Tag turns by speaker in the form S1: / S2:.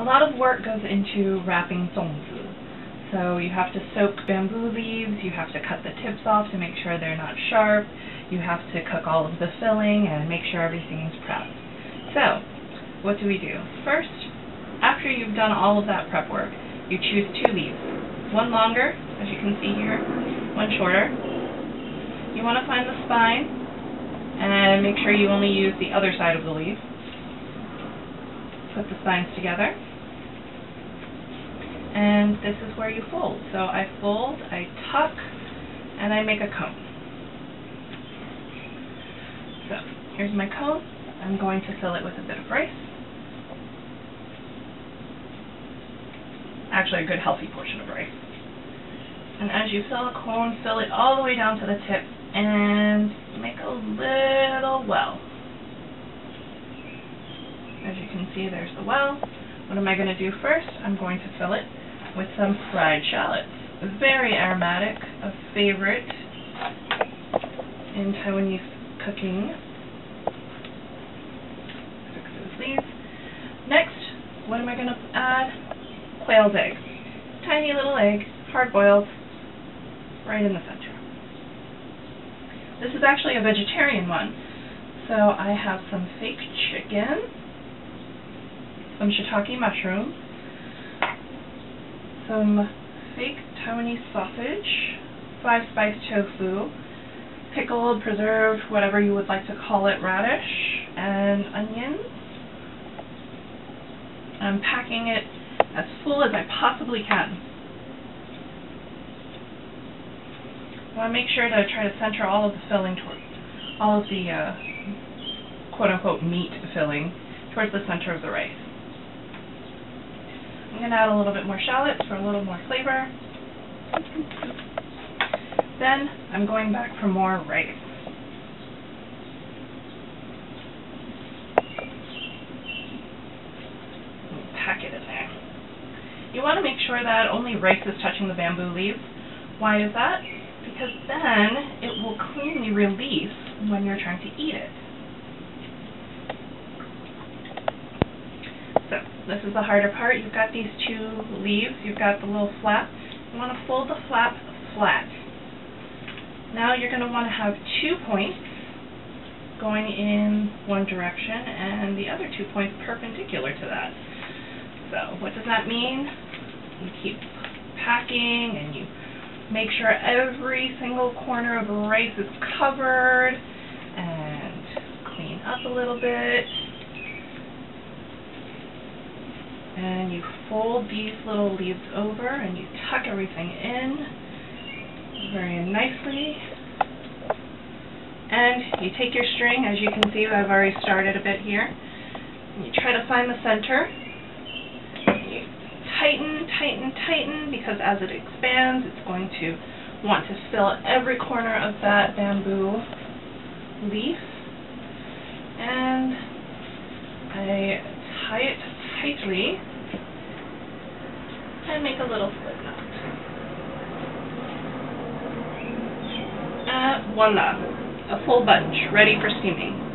S1: A lot of work goes into wrapping zongzi. So you have to soak bamboo leaves, you have to cut the tips off to make sure they're not sharp, you have to cook all of the filling and make sure everything is prepped. So, what do we do? First, after you've done all of that prep work, you choose two leaves. One longer, as you can see here, one shorter. You want to find the spine and make sure you only use the other side of the leaf. Put the spines together and this is where you fold. So I fold, I tuck, and I make a cone. So here's my cone. I'm going to fill it with a bit of rice. Actually, a good healthy portion of rice. And as you fill a cone, fill it all the way down to the tip and make a little well. As you can see, there's the well. What am I going to do first? I'm going to fill it with some fried shallots. Very aromatic, a favorite in Taiwanese cooking. Fix those leaves. Next, what am I going to add? Quail's egg. Tiny little egg, hard boiled, right in the center. This is actually a vegetarian one. So I have some fake chicken, some shiitake mushroom, some fake Taiwanese sausage, five spice tofu, pickled, preserved, whatever you would like to call it, radish, and onions. I'm packing it as full as I possibly can. I want to make sure to try to center all of the filling towards, all of the uh, quote-unquote meat filling towards the center of the rice. I'm going to add a little bit more shallots for a little more flavor. Then I'm going back for more rice. Pack it in there. You want to make sure that only rice is touching the bamboo leaves. Why is that? Because then it will cleanly release when you're trying to eat it. So this is the harder part. You've got these two leaves. You've got the little flap. You want to fold the flap flat. Now you're going to want to have two points going in one direction and the other two points perpendicular to that. So what does that mean? You keep packing and you make sure every single corner of the rice is covered and clean up a little bit. And you fold these little leaves over and you tuck everything in very nicely. And you take your string, as you can see I've already started a bit here, you try to find the center. You tighten, tighten, tighten, because as it expands it's going to want to fill every corner of that bamboo leaf. And I tie it tightly and make a little slip knot. Uh, voila, a full bunch ready for steaming.